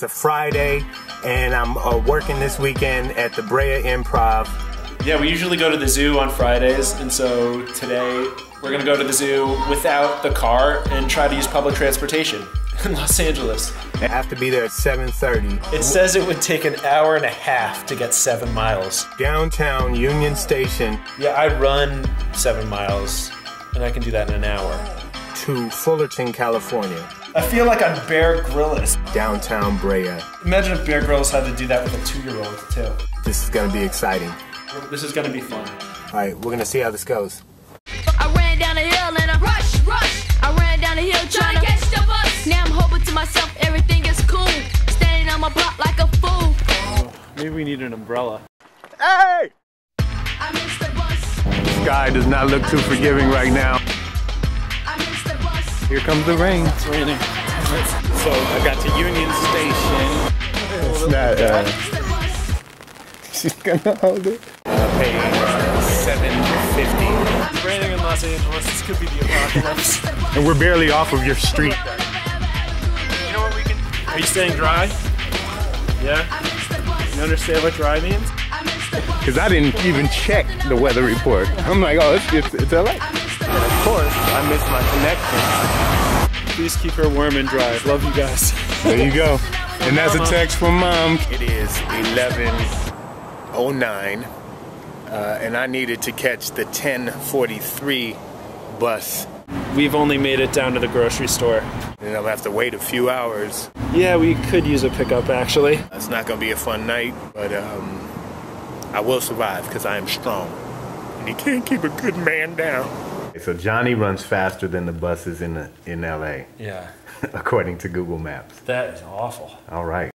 It's a Friday, and I'm uh, working this weekend at the Brea Improv. Yeah, we usually go to the zoo on Fridays, and so today we're gonna go to the zoo without the car and try to use public transportation in Los Angeles. I have to be there at 7:30. It says it would take an hour and a half to get seven miles. Downtown Union Station Yeah, I run seven miles, and I can do that in an hour. To Fullerton, California. I feel like I'm Bear Grylls. Downtown Brea. Imagine if Bear Grylls had to do that with a two-year-old too. This is gonna be exciting. This is gonna be fun. All right, we're gonna see how this goes. I ran down the hill and I rush, rush. I ran down the hill trying to catch the bus. Now I'm hoping to myself everything is cool. Standing on my block like a fool. Oh, maybe we need an umbrella. Hey! I missed the bus. Sky does not look too forgiving right now. Here comes the rain. It's raining. So I got to Union Station. It's not. Uh, Missed the bus. she's gonna hold it. Pay seven fifty, It's raining in Los Angeles. This could be the apocalypse. and we're barely off of your street. you know what we can? Are you staying dry? Yeah. You understand what dry means? Cause I didn't even check the weather report. I'm like, oh, it's it's, it's LA. And of course, I missed my connection. Please keep her warm and dry. Love you guys. There you go. And that's a text from mom. It is 11:09, uh, and I needed to catch the 10:43 bus, We've only made it down to the grocery store. and I'll have to wait a few hours. Yeah, we could use a pickup actually. It's not gonna be a fun night, but um, I will survive because I am strong, and you can't keep a good man down. So Johnny runs faster than the buses in the, in LA, Yeah. according to Google Maps. That is awful. All right.